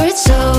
it's so